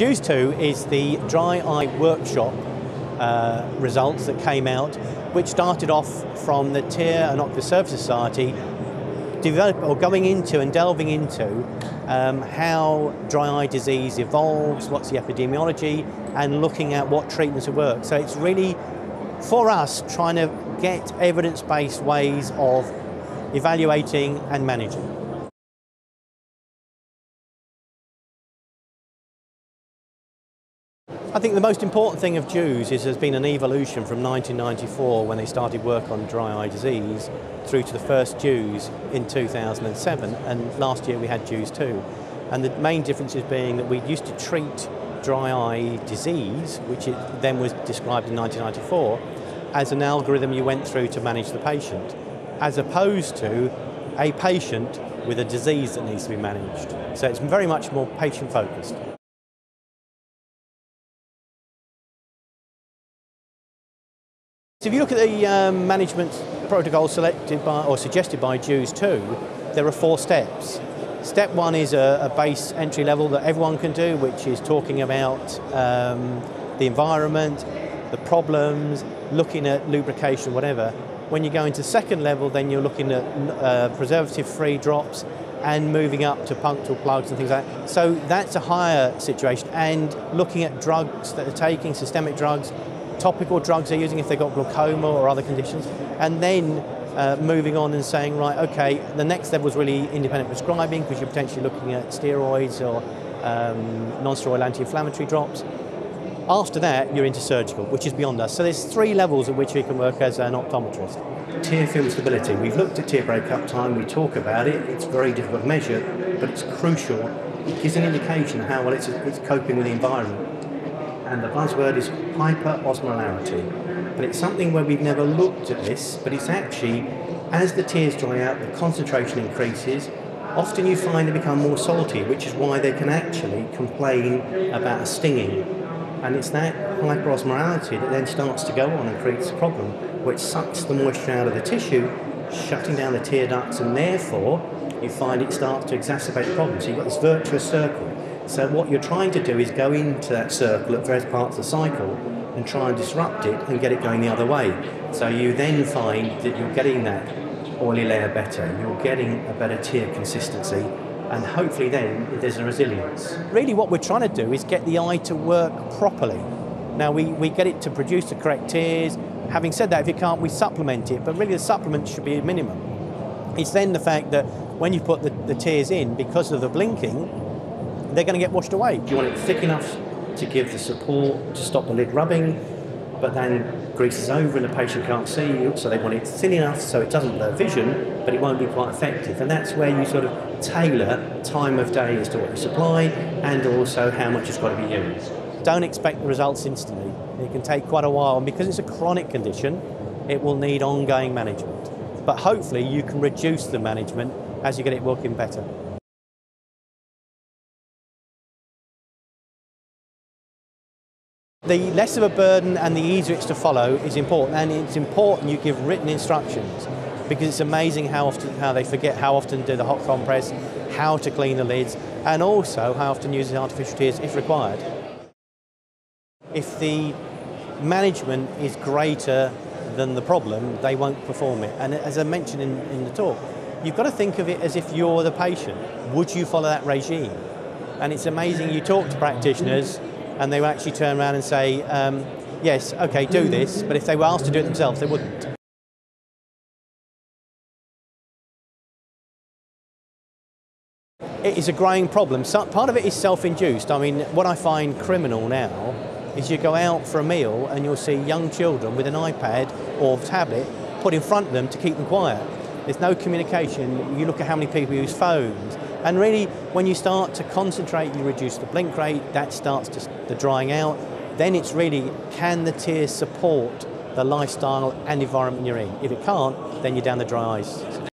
DEWS 2 is the dry eye workshop uh, results that came out, which started off from the Tear and Ocular Surface Society develop or going into and delving into um, how dry eye disease evolves, what's the epidemiology, and looking at what treatments work. So it's really for us trying to get evidence-based ways of evaluating and managing. I think the most important thing of DEWS is there's been an evolution from 1994 when they started work on dry eye disease through to the first DEWS in 2007 and last year we had DEWS 2. And the main difference is being that we used to treat dry eye disease, which it then was described in 1994, as an algorithm you went through to manage the patient, as opposed to a patient with a disease that needs to be managed. So it's very much more patient focused. So if you look at the um, management protocol selected by or suggested by DEWS 2, there are four steps. Step one is a, a, base entry level that everyone can do, which is talking about um, the environment, the problems, looking at lubrication, whatever. When you go into second level, then you're looking at uh, preservative-free drops and moving up to punctal plugs and things like that. So that's a higher situation. And looking at drugs that are taking, systemic drugs, topical drugs they're using if they've got glaucoma or other conditions, and then uh, moving on and saying, right, okay, the next level is really independent prescribing because you're potentially looking at steroids or um, non-steroidal anti-inflammatory drops. After that, you're into surgical, which is beyond us. So there's three levels at which we can work as an optometrist. Tear film stability. We've looked at tear breakup time, we talk about it, it's very difficult to measure, but it's crucial. It gives an indication how well it's, it's coping with the environment and the buzzword is hyperosmolarity. And it's something where we've never looked at this, but it's actually, as the tears dry out, the concentration increases, often you find they become more salty, which is why they can actually complain about a stinging. And it's that hyperosmolarity that then starts to go on and creates a problem, which sucks the moisture out of the tissue, shutting down the tear ducts, and therefore you find it starts to exacerbate the problem. So you've got this virtuous circle so what you're trying to do is go into that circle at various parts of the cycle and try and disrupt it and get it going the other way. So you then find that you're getting that oily layer better, you're getting a better tear consistency, and hopefully then there's a resilience. Really what we're trying to do is get the eye to work properly. Now we, we get it to produce the correct tears. Having said that, if you can't, we supplement it, but really the supplement should be a minimum. It's then the fact that when you put the, the tears in, because of the blinking, they're going to get washed away. You want it thick enough to give the support to stop the lid rubbing, but then greases over and the patient can't see you, so they want it thin enough so it doesn't blur vision, but it won't be quite effective. And that's where you sort of tailor time of day as to what you supply and also how much it's got to be used. Don't expect the results instantly. It can take quite a while, and because it's a chronic condition, it will need ongoing management. But hopefully you can reduce the management as you get it working better. The less of a burden and the easier it's to follow is important, and it's important you give written instructions because it's amazing how often how they forget how often do the hot compress, how to clean the lids, and also how often use the artificial tears if required. If the management is greater than the problem, they won't perform it. And as I mentioned in, in the talk, you've got to think of it as if you're the patient. Would you follow that regime? And it's amazing you talk to practitioners and they would actually turn around and say, um, yes, okay, do this, but if they were asked to do it themselves, they wouldn't. It is a growing problem. So part of it is self-induced. I mean, what I find criminal now is you go out for a meal and you'll see young children with an iPad or tablet put in front of them to keep them quiet. There's no communication. You look at how many people use phones. And really, when you start to concentrate, you reduce the blink rate, that starts to, the drying out. Then it's really, can the tears support the lifestyle and environment you're in? If it can't, then you're down the dry ice.